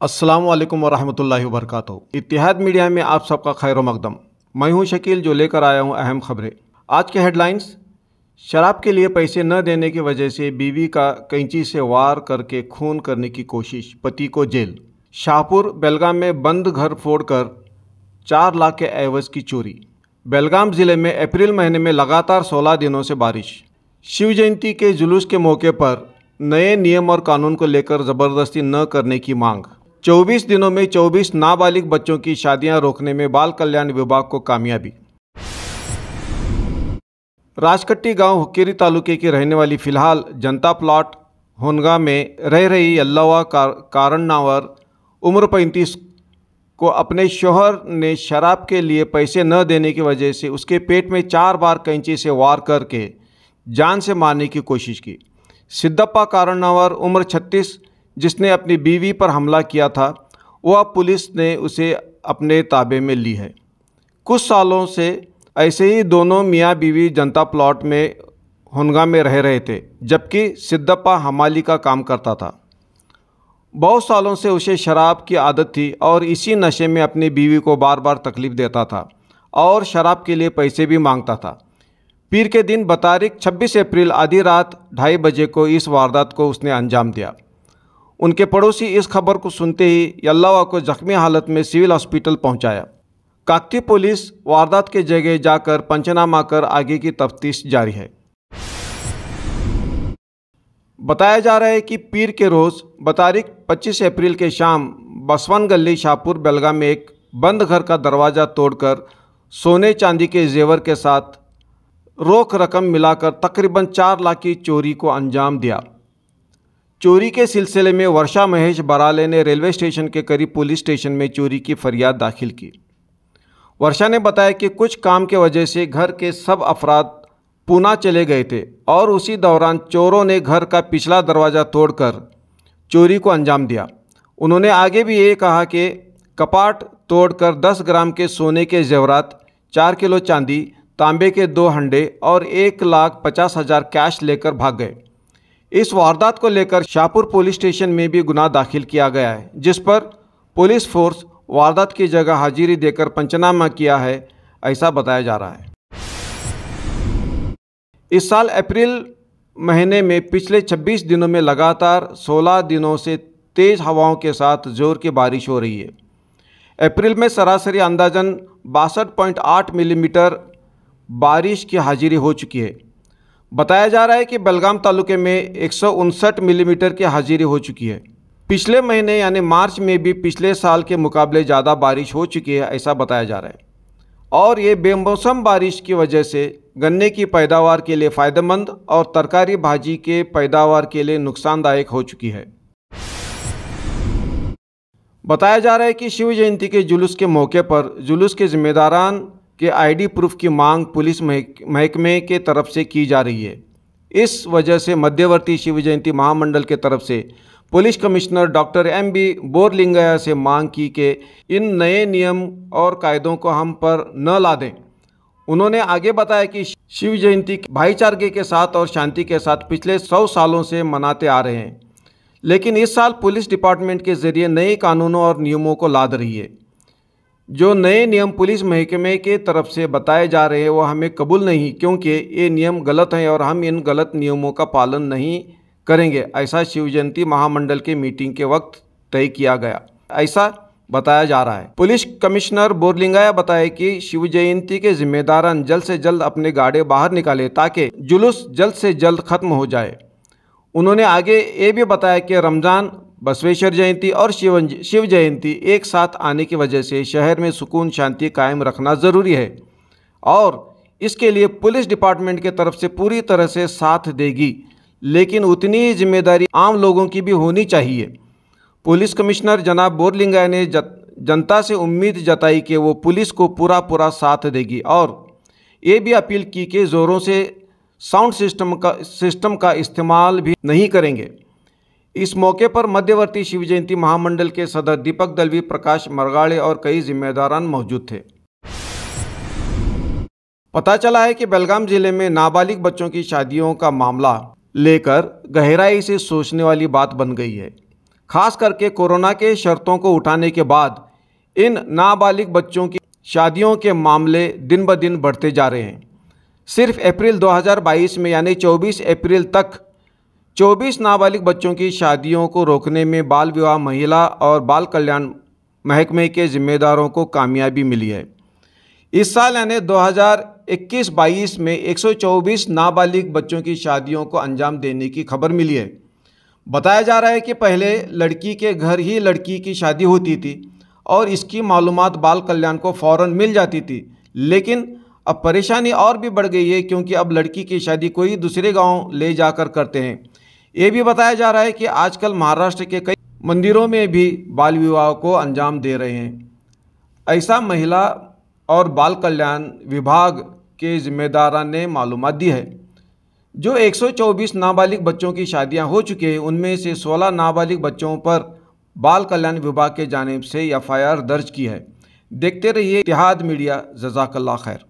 अस्सलाम वालेकुम वरहमतुल्लाहि इतिहाद मीडिया में आप सबका खैर मकदम। मैं हूँ शकील, जो लेकर आया हूँ अहम खबरें। आज के हेडलाइंस, शराब के लिए पैसे न देने की वजह से बीवी का कैंची से वार करके खून करने की कोशिश, पति को जेल। शाहपुर, बेलगाम में बंद घर फोड़कर चार लाख के एवज की चोरी। बेलगाम ज़िले में अप्रैल महीने में लगातार 16 दिनों से बारिश। शिव जयंती के जुलूस के मौके पर नए नियम और कानून को लेकर ज़बरदस्ती न करने की मांग। 24 दिनों में 24 नाबालिग बच्चों की शादियाँ रोकने में बाल कल्याण विभाग को कामयाबी। राजकट्टी गाँव हुक्केरी तालुके की रहने वाली फ़िलहाल जनता प्लॉट होनगा में रह रही अल्लावा नावर उम्र पैंतीस को अपने शोहर ने शराब के लिए पैसे न देने की वजह से उसके पेट में चार बार कैंची से वार करके जान से मारने की कोशिश की। सिद्धप्पा कारणवर उम्र 36 जिसने अपनी बीवी पर हमला किया था, वह पुलिस ने उसे अपने ताबे में ली है। कुछ सालों से ऐसे ही दोनों मियाँ बीवी जनता प्लॉट में हुनगा में रह रहे थे, जबकि सिद्धप्पा हमाली का काम करता था। बहुत सालों से उसे शराब की आदत थी और इसी नशे में अपनी बीवी को बार बार तकलीफ़ देता था और शराब के लिए पैसे भी माँगता था। पीर के दिन बतारिक 26 अप्रैल आधी रात ढाई बजे को इस वारदात को उसने अंजाम दिया। उनके पड़ोसी इस खबर को सुनते ही यल्लावा को जख्मी हालत में सिविल हॉस्पिटल पहुँचाया। काकती पुलिस वारदात के जगह जाकर पंचनामा कर आगे की तफ्तीश जारी है। बताया जा रहा है कि पीर के रोज़ बतारिक 25 अप्रैल के शाम बसवन गली शाहपुर बेलगा में एक बंद घर का दरवाज़ा तोड़कर सोने चांदी के जेवर के साथ रोक रकम मिलाकर तकरीबन चार लाख की चोरी को अंजाम दिया। चोरी के सिलसिले में वर्षा महेश बराले ने रेलवे स्टेशन के करीब पुलिस स्टेशन में चोरी की फरियाद दाखिल की। वर्षा ने बताया कि कुछ काम के वजह से घर के सब अफराद पूना चले गए थे और उसी दौरान चोरों ने घर का पिछला दरवाज़ा तोड़कर चोरी को अंजाम दिया। उन्होंने आगे भी ये कहा कि कपाट तोड़कर 10 ग्राम के सोने के जेवरात, चार किलो चांदी, तांबे के दो हंडे और एक लाख पचास हज़ार कैश लेकर भाग गए। इस वारदात को लेकर शाहपुर पुलिस स्टेशन में भी गुनाह दाखिल किया गया है, जिस पर पुलिस फोर्स वारदात की जगह हाजिरी देकर पंचनामा किया है, ऐसा बताया जा रहा है। इस साल अप्रैल महीने में पिछले 26 दिनों में लगातार 16 दिनों से तेज़ हवाओं के साथ ज़ोर की बारिश हो रही है। अप्रैल में सरासरी अंदाजन बासठ पॉइंट आठ मिलीमीटर बारिश की हाजिरी हो चुकी है। बताया जा रहा है कि बलगाम तालुके में एक सौ उनसठ मिलीमीटर की हाजिरी हो चुकी है। पिछले महीने यानी मार्च में भी पिछले साल के मुकाबले ज़्यादा बारिश हो चुकी है, ऐसा बताया जा रहा है। और ये बेमौसम बारिश की वजह से गन्ने की पैदावार के लिए फ़ायदेमंद और तरकारी भाजी के पैदावार के लिए नुकसानदायक हो चुकी है। बताया जा रहा है कि शिव जयंती के जुलूस के मौके पर जुलूस के जिम्मेदारान के आईडी प्रूफ की मांग पुलिस महकमे के तरफ़ से की जा रही है। इस वजह से मध्यवर्ती शिव जयंती महामंडल के तरफ़ से police commissioner doctor M B Borlingaiah से मांग की कि इन नए नियम और कायदों को हम पर न ला दें उन्होंने आगे बताया कि शिव जयंती भाईचारे के साथ और शांति के साथ पिछले सौ सालों से मनाते आ रहे हैं। लेकिन इस साल पुलिस डिपार्टमेंट के ज़रिए नए कानूनों और नियमों को लाद रही है। जो नए नियम पुलिस महकमे के तरफ़ से बताए जा रहे हैं, वो हमें कबूल नहीं, क्योंकि ये नियम गलत हैं और हम इन गलत नियमों का पालन नहीं करेंगे, ऐसा शिव जयंती महामंडल के मीटिंग के वक्त तय किया गया। ऐसा बताया जा रहा है। पुलिस कमिश्नर बोरलिंगाया बताए कि शिव जयंती के जिम्मेदारान जल्द से जल्द अपने गाड़े बाहर निकाले ताकि जुलूस जल्द से जल्द खत्म हो जाए। उन्होंने आगे ये भी बताया कि रमज़ान बसवेश्वर जयंती और शिव शिव जयंती एक साथ आने की वजह से शहर में सुकून, शांति कायम रखना ज़रूरी है और इसके लिए पुलिस डिपार्टमेंट के तरफ़ से पूरी तरह से साथ देगी। लेकिन उतनी ही ज़िम्मेदारी आम लोगों की भी होनी चाहिए। पुलिस कमिश्नर जनाब बोरलिंगा ने जनता से उम्मीद जताई कि वो पुलिस को पूरा पूरा साथ देगी और ये भी अपील की कि ज़ोरों से साउंड सिस्टम का सिस्टम का इस्तेमाल भी नहीं करेंगे। इस मौके पर मध्यवर्ती शिव जयंती महामंडल के सदर दीपक दलवी प्रकाश मरगाड़े और कई जिम्मेदारान मौजूद थे। पता चला है कि बेलगाम ज़िले में नाबालिग बच्चों की शादियों का मामला लेकर गहराई से सोचने वाली बात बन गई है। खास करके कोरोना के शर्तों को उठाने के बाद इन नाबालिग बच्चों की शादियों के मामले दिन ब दिन बढ़ते जा रहे हैं। सिर्फ़ अप्रैल 2022 में यानी 24 अप्रैल तक 24 नाबालिग बच्चों की शादियों को रोकने में बाल विवाह महिला और बाल कल्याण महकमे के जिम्मेदारों को कामयाबी मिली है। इस साल यानी 2021-22 में 124 नाबालिग बच्चों की शादियों को अंजाम देने की खबर मिली है। बताया जा रहा है कि पहले लड़की के घर ही लड़की की शादी होती थी और इसकी मालूम बाल कल्याण को फ़ौर मिल जाती थी। लेकिन अब परेशानी और भी बढ़ गई है क्योंकि अब लड़की की शादी कोई दूसरे गाँव ले जाकर करते हैं। ये भी बताया जा रहा है कि आजकल महाराष्ट्र के कई मंदिरों में भी बाल विवाह को अंजाम दे रहे हैं। ऐसा महिला और बाल कल्याण विभाग के जिम्मेदारा ने मालूम दी है। जो 124 नाबालिग बच्चों की शादियाँ हो चुकी हैं, उनमें से 16 नाबालिग बच्चों पर बाल कल्याण विभाग के जानब से एफआईआर दर्ज की है। देखते रहिए इतिहाद मीडिया जजाकल्ला खैर।